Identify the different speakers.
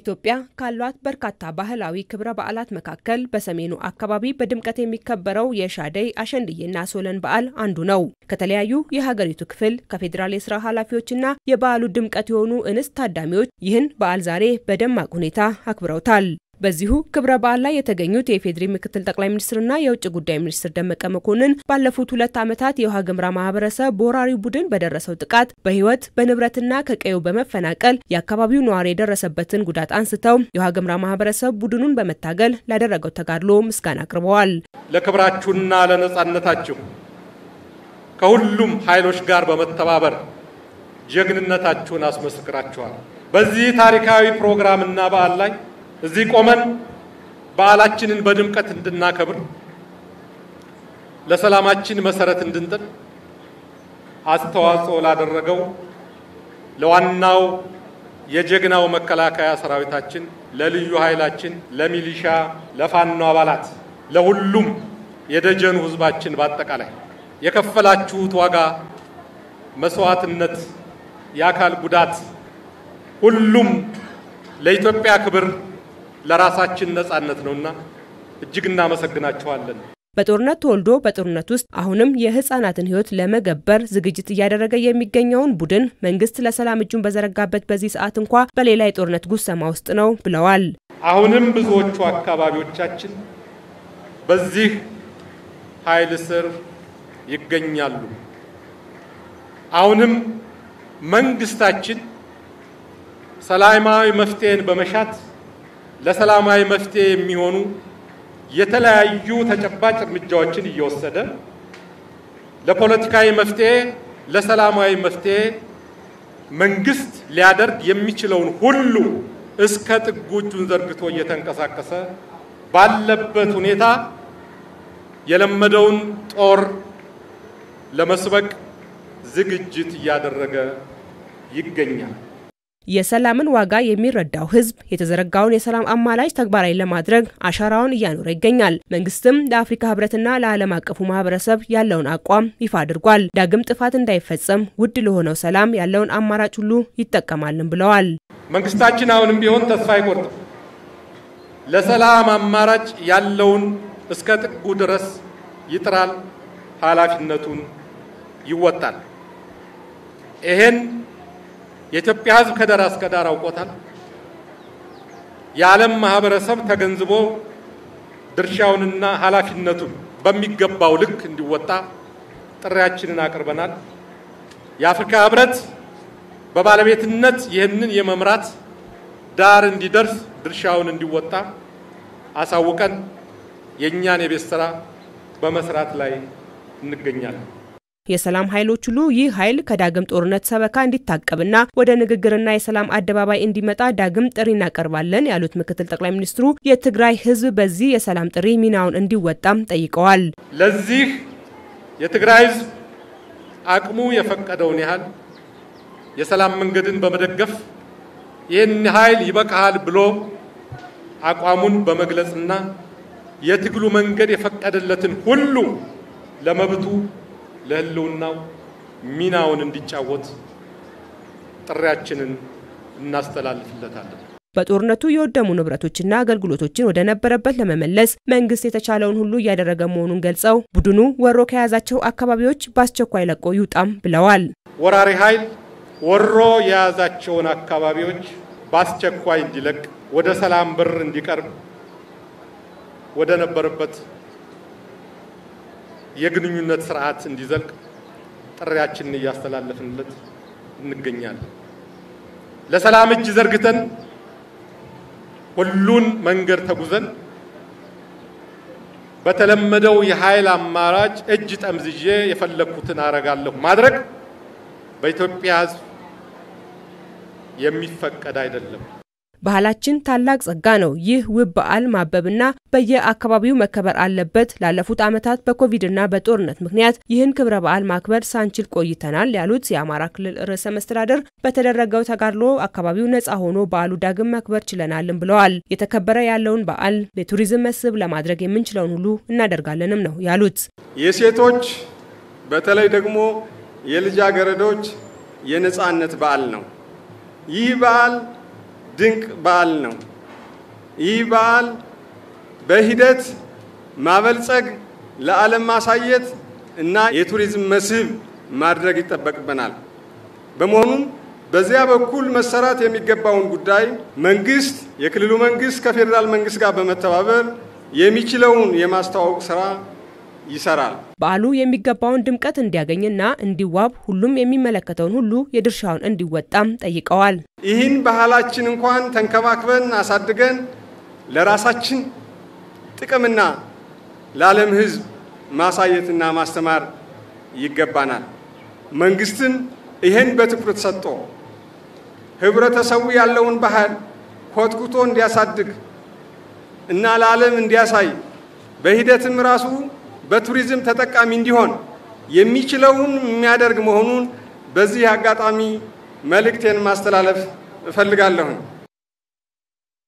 Speaker 1: ኢትዮጵያ ካሏት በርካታ ባህላዊ ክብረ በዓላት መካከል በሰሜኑ አካባቢ በድምቀት የሚከበረው የሻደይ አሸንድዬና ሶለን በዓል አንዱ ነው። ከተለያዩ የሀገሪቱ ክፍል ከፌዴራል የስራ ኃላፊዎችና የበዓሉ ድምቀት የሆኑ እንስት ታዳሚዎች ይህን በዓል ዛሬ በደማቅ ሁኔታ አክብረውታል። በዚሁ ክብረ በዓል ላይ የተገኙት የኢፌዴሪ ምክትል ጠቅላይ ሚኒስትርና የውጭ ጉዳይ ሚኒስትር ደመቀ መኮንን ባለፉት ሁለት ዓመታት የውሃ ግምራ ማህበረሰብ በወራሪው ቡድን በደረሰው ጥቃት በሕይወት በንብረትና ከቀዩ በመፈናቀል የአካባቢው ነዋሪ የደረሰበትን ጉዳት አንስተው የውሃ ግምራ ማህበረሰብ ቡድኑን በመታገል ላደረገው ተጋድሎ ምስጋና አቅርበዋል።
Speaker 2: ለክብራችሁና ለነጻነታችሁ ከሁሉም ኃይሎች ጋር በመተባበር ጀግንነታችሁን አስመስክራችኋል። በዚህ ታሪካዊ ፕሮግራምና በዓል ላይ እዚህ ቆመን በዓላችንን በድምቀት እንድናከብር ለሰላማችን መሰረት እንድንጥል አስተዋጽኦ ላደረገው ለዋናው የጀግናው መከላከያ ሰራዊታችን፣ ለልዩ ኃይላችን፣ ለሚሊሻ፣ ለፋኖ አባላት፣ ለሁሉም የደጀኑ ህዝባችን በአጠቃላይ የከፈላችሁት ዋጋ፣ መስዋዕትነት፣ የአካል ጉዳት ሁሉም ለኢትዮጵያ ክብር ለራሳችን ነጻነት ነውና እጅግ እናመሰግናችኋለን።
Speaker 1: በጦርነት ተወልዶ በጦርነት ውስጥ አሁንም የህፃናትን ህይወት ለመገበር ዝግጅት እያደረገ የሚገኘውን ቡድን መንግስት ለሰላም እጁን በዘረጋበት በዚህ ሰዓት እንኳ በሌላ የጦርነት ጉሰማ ውስጥ ነው ብለዋል።
Speaker 2: አሁንም ብዙዎቹ አካባቢዎቻችን በዚህ ኃይል ስር ይገኛሉ። አሁንም መንግስታችን ሰላማዊ መፍትሄን በመሻት ለሰላማዊ መፍትሄ የሚሆኑ የተለያዩ ተጨባጭ እርምጃዎችን እየወሰደ ለፖለቲካዊ መፍትሄ፣ ለሰላማዊ መፍትሄ መንግስት ሊያደርግ የሚችለውን ሁሉ እስከ እጁን ዘርግቶ እየተንቀሳቀሰ ባለበት ሁኔታ የለመደውን ጦር ለመስበቅ ዝግጅት እያደረገ ይገኛል።
Speaker 1: የሰላምን ዋጋ የሚረዳው ህዝብ የተዘረጋውን የሰላም አማላጭ ተግባራዊ ለማድረግ አሻራውን እያኖረ ይገኛል። መንግስትም ለአፍሪካ ህብረትና ለዓለም አቀፉ ማህበረሰብ ያለውን አቋም ይፋ አድርጓል። ዳግም ጥፋት እንዳይፈጸም ውድ ለሆነው ሰላም ያለውን አማራጭ ሁሉ ይጠቀማልን ብለዋል።
Speaker 2: መንግስታችን አሁንም ቢሆን ተስፋ አይቆርጥም። ለሰላም አማራጭ ያለውን እስከ ጥጉ ድረስ ይጥራል፣ ኃላፊነቱን ይወጣል። ይሄን የኢትዮጵያ ህዝብ ከዳር እስከ ዳር አውቆታል። የዓለም ማህበረሰብ ተገንዝቦ ድርሻውንና ኃላፊነቱን በሚገባው ልክ እንዲወጣ ጥሪያችንን አቅርበናል። የአፍሪካ ህብረት በባለቤትነት ይህንን የመምራት ዳር እንዲደርስ ድርሻውን እንዲወጣ አሳውቀን የእኛን የቤት ስራ በመስራት ላይ እንገኛለን።
Speaker 1: የሰላም ኃይሎች ሁሉ ይህ ኃይል ከዳግም ጦርነት ሰበካ እንዲታቀብና ወደ ንግግርና የሰላም አደባባይ እንዲመጣ ዳግም ጥሪ እናቀርባለን ያሉት ምክትል ጠቅላይ ሚኒስትሩ የትግራይ ህዝብ በዚህ የሰላም ጥሪ ሚናውን እንዲወጣም ጠይቀዋል።
Speaker 2: ለዚህ የትግራይ ህዝብ አቅሙ የፈቀደውን ያህል የሰላም መንገድን በመደገፍ ይህን ኃይል ይበቃሃል ብሎ አቋሙን በመግለጽና የትግሉ መንገድ የፈቀደለትን ሁሉ ለመብቱ ለህልውናው ሚናውን እንዲጫወት ጥሪያችንን እናስተላልፍለታለን።
Speaker 1: በጦርነቱ የወደሙ ንብረቶችና አገልግሎቶችን ወደ ነበረበት ለመመለስ መንግስት የተቻለውን ሁሉ እያደረገ መሆኑን ገልጸው ቡድኑ ወሮ ከያዛቸው አካባቢዎች በአስቸኳይ ለቆ ይውጣም ብለዋል።
Speaker 2: ወራሪ ኃይል ወሮ የያዛቸውን አካባቢዎች በአስቸኳይ እንዲለቅ፣ ወደ ሰላም በር እንዲቀርብ፣ ወደ ነበረበት የግንኙነት ስርዓት እንዲዘልቅ ጥሪያችንን እያስተላለፍንለት እንገኛለን። ለሰላም እጅ ዘርግተን ሁሉን መንገድ ተጉዘን በተለመደው የኃይል አማራጭ እጅ ጠምዝዤ የፈለግኩትን አረጋለሁ ማድረግ በኢትዮጵያ ሕዝብ የሚፈቀድ አይደለም።
Speaker 1: ባህላችን ታላቅ ጸጋ ነው። ይህ ውብ በዓል ማበብና በየአካባቢው መከበር አለበት። ላለፉት ዓመታት በኮቪድና በጦርነት ምክንያት ይህን ክብረ በዓል ማክበር ሳንችል ቆይተናል ያሉት የአማራ ክልል ርዕሰ መስተዳደር በተደረገው ተጋድሎ አካባቢው ነፃ ሆኖ በዓሉ ዳግም ማክበር ችለናልም ብለዋል። የተከበረ ያለውን በዓል የቱሪዝም መስህብ ለማድረግ የምንችለውን ሁሉ እናደርጋለንም ነው ያሉት።
Speaker 2: የሴቶች በተለይ ደግሞ
Speaker 3: የልጃገረዶች የነፃነት በዓል ነው። ይህ በዓል ድንቅ በዓል ነው። ይህ በዓል በሂደት ማበልጸግ፣ ለዓለም ማሳየት እና የቱሪዝም መስህብ ማድረግ ይጠበቅብናል። በመሆኑም በዚያ በኩል መሰራት የሚገባውን ጉዳይ መንግስት፣ የክልሉ መንግስት ከፌዴራል መንግስት ጋር በመተባበር የሚችለውን የማስተዋወቅ ስራ ይሰራል።
Speaker 1: በዓሉ የሚገባውን ድምቀት እንዲያገኝና እንዲዋብ ሁሉም የሚመለከተውን ሁሉ የድርሻውን እንዲወጣም ጠይቀዋል።
Speaker 3: ይህን ባህላችን እንኳን ተንከባክበን አሳድገን ለራሳችን ጥቅምና ለዓለም ሕዝብ ማሳየትና ማስተማር ይገባናል። መንግስትም ይህን በትኩረት ሰጥቶ ህብረተሰቡ ያለውን ባህል ኮትኩቶ እንዲያሳድግ እና ለዓለም እንዲያሳይ በሂደትም ራሱ በቱሪዝም ተጠቃሚ እንዲሆን የሚችለውን የሚያደርግ መሆኑን በዚህ አጋጣሚ መልእክቴን ማስተላለፍ እፈልጋለሁ።